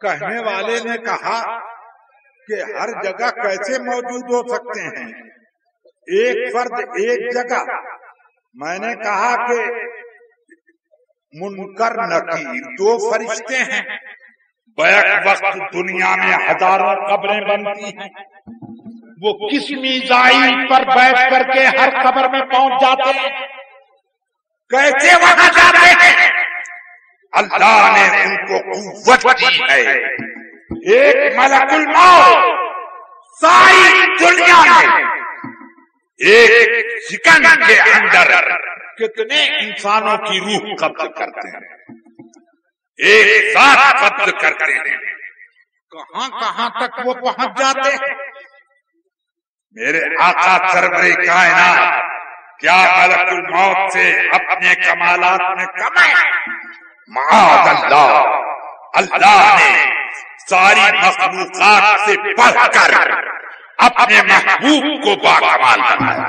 कहने वाले ने कहा कि हर जगह कैसे मौजूद हो सकते हैं? एक फर्द, एक जगह। मैंने कहा कि मुनकर नकीर, दो फरिश्ते हैं। बैक वक्त दुनिया में हज़ारों कब्रें बनती हैं। वो किस मीजाइल पर बैठ करके हर कब्र में पहुँच जाते हैं? कैसे वहाँ जाते हैं? अल्लाह ने उनको कुव्वत दी है। एक मलकुल मौत सारी दुनिया में। एक चिकन के अंदर कितने इंसानों की रूह कब्ज करते हैं। एक साथ कब्ज करते हैं। कहाँ कहाँ तक वो पहुँच जाते हैं? मेरे आका सरवरे कायनात, क्या मलकुल मौत से अपने कमालात में कम माद अल्लाह अल्लाह ने सारी मखलूकात से बढ़कर अपने महबूब को बाकमाल बनाया।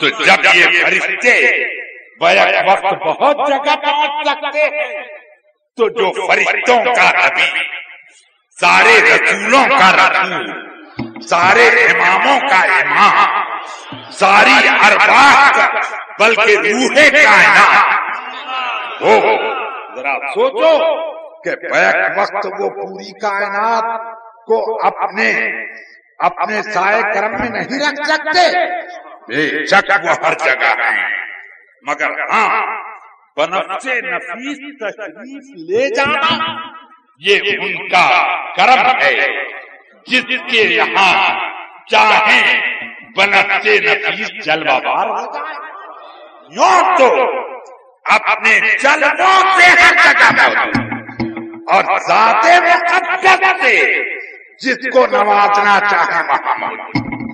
तो जब ये फरिश्ते बैक वक्त बहुत जगह पहुँच सकते हैं तो जो फरिश्तों का नबी सारे रसूलों का रसूल सारे इमामों का इमाम सारी अरबाह का बल्कि रूहे कायनात। हो जरा सोचो कि बैक वक्त वो पूरी कायनात को अपने अपने साय कर्म में नहीं रख सकते। वो हर जगह है। मगर हाँ बनफसे नफीस तशरीफ़ ले जाना, ये उनका कर्म है। जिसके यहाँ चाहे बनफसे नफीस जलवाबार हो जाए। यो तो अपने जलवों से हर जगह और जाते से जिसको नवाजना चाहे वहाँ मौजूद